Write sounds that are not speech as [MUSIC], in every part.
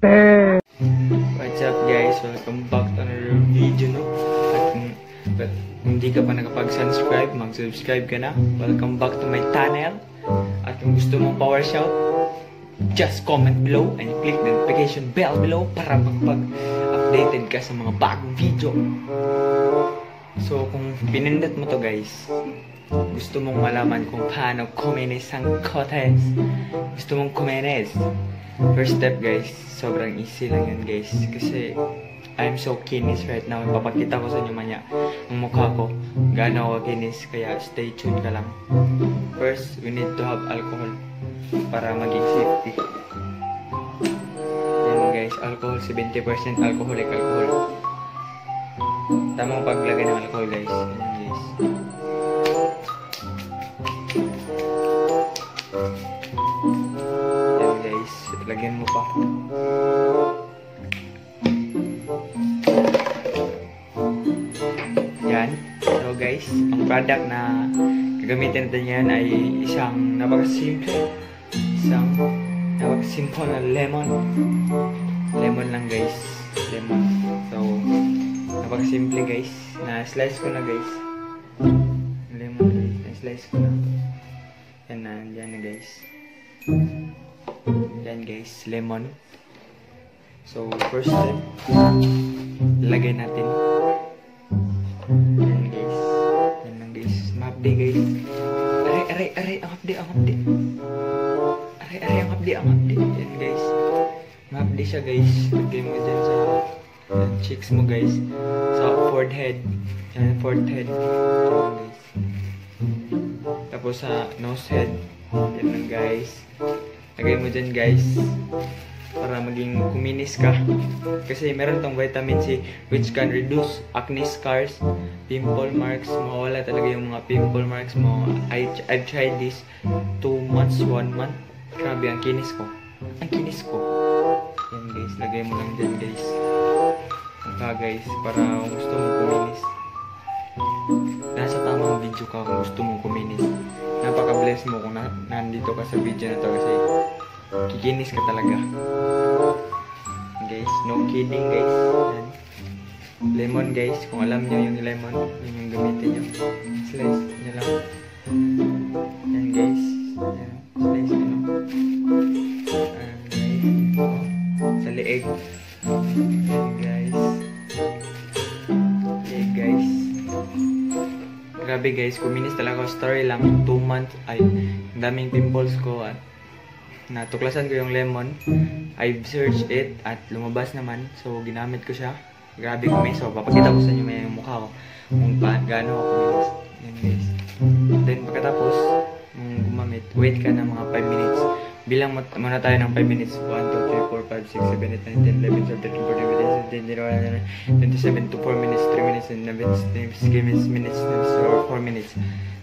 Ate! What's up guys? Welcome back to another video no? At kung, at kung hindi ka pa nakapag-subscribe, mag-subscribe ka na. Welcome back to my channel. At kung gusto mong power shout, just comment below and click the notification bell below para makapag-updated ka sa mga bagong video. So kung pinindot mo to guys, gusto mong malaman kung paano kuminis ang kotes. Gusto mong kuminis. First step guys, sobrang easy lang yun guys. Kasi I'm so kinis right now. Ipapakita ko sa inyo manya ang mukha ko. Gaano ako kinis. Kaya stay tuned ka lang. First, we need to have alcohol para maging safety. Yan guys, alcohol, 70% alcoholic alcohol. Tamang paglagay ng alcohol. Yan guys. Yan lagyan mo pa. Yan. So guys, ang product na gagamitin natin yan ay isang napakasimple. Isang napakasimple na lemon. Lemon lang guys. Lemon. So, napakasimple guys. Na-slice ko na guys. Lemon. Na-slice ko na. Yan na, yan na guys. Yan guys, lemon. So, first step, lagay natin. Yan guys. Yan lang guys. Mapdi guys. Aray, aray, aray, ang hapdi, ang hapdi. Aray, aray, ang hapdi, ang hapdi. Yan guys. Mapdi siya guys. Lagay mo dyan sa yan, cheeks mo guys. Sa forehead. Yan, forehead. Yan guys. Tapos sa nose head. Yan lang guys. Lagay mo dyan guys. Para maging kuminis ka. Kasi meron tong vitamin C which can reduce acne scars, pimple marks. Mawala talaga yung mga pimple marks mo. I, I've tried this 2 months, 1 month. Grabe, ang kinis ko. Ang kinis ko. Yan guys, lagay mo lang dyan guys. Mukha guys, para gusto mo kuminis. Nasa tamang video ka kung gusto mong kuminis. Napaka-bless mo kung na nandito ka sa video na to kasi kikinis ka talaga. Guys, no kidding guys. Yan. Lemon guys, kung alam nyo yung lemon, yun yung gamitin nyo. Slice nyo lang. Yan guys. Yan. Slice nyo lang. Ayan guys. Oh, sa leeg. Guys. Leeg guys. Grabe guys, kuminis talaga ako. Story lang, 2 months, ay, daming pimples ko at natuklasan ko yung lemon. I've searched it at lumabas naman. So, ginamit ko siya. Grabe kuminis. So, papakita ko sa inyo may yung mukha ko. Kung pa, gaano ako. Yan guys. Then, pagkatapos, nung gumamit, wait ka ng mga 5 minutes. Bilang muna tayo ng 5 minutes. 1, 2, 3, 4, 5, 6, 7, 8, 9, 10, 11, 12, 13, 14, 15, 16, 17, 27 to 4 minutes, 3 minutes, and 11 minutes, minutes, or 4 minutes.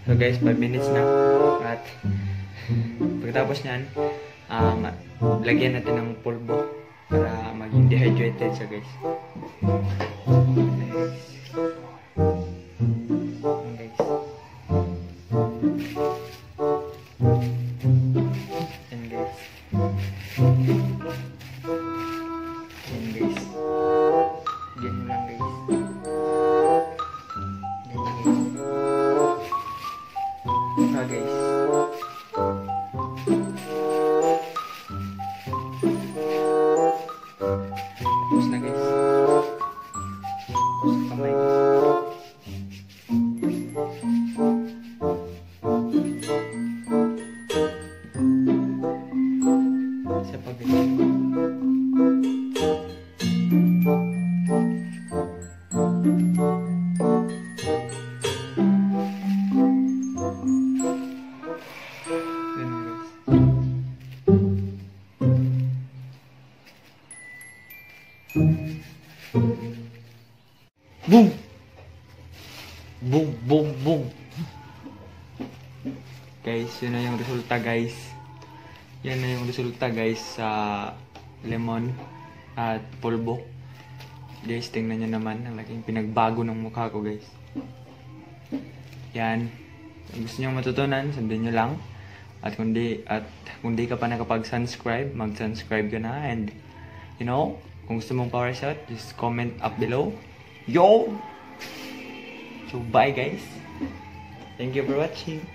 So guys, 5 minutes na. At [LAUGHS] pagkatapos niyan, um, lagyan natin ng pulbo para maging dehydrated siya guys. Guys. Boom! Boom, boom, boom. Guys, yun na yung resulta guys. Yan na yung resulta guys sa lemon at pulbo. Guys, tingnan nyo naman ang laking pinagbago ng mukha ko guys. Yan. Kung gusto nyo matutunan, sundin nyo lang. At kung di, at kung di ka pa nakapag-subscribe, mag-subscribe ka na and you know, kung gusto mong power shot, just comment up below. Yo! So, bye guys. Thank you for watching.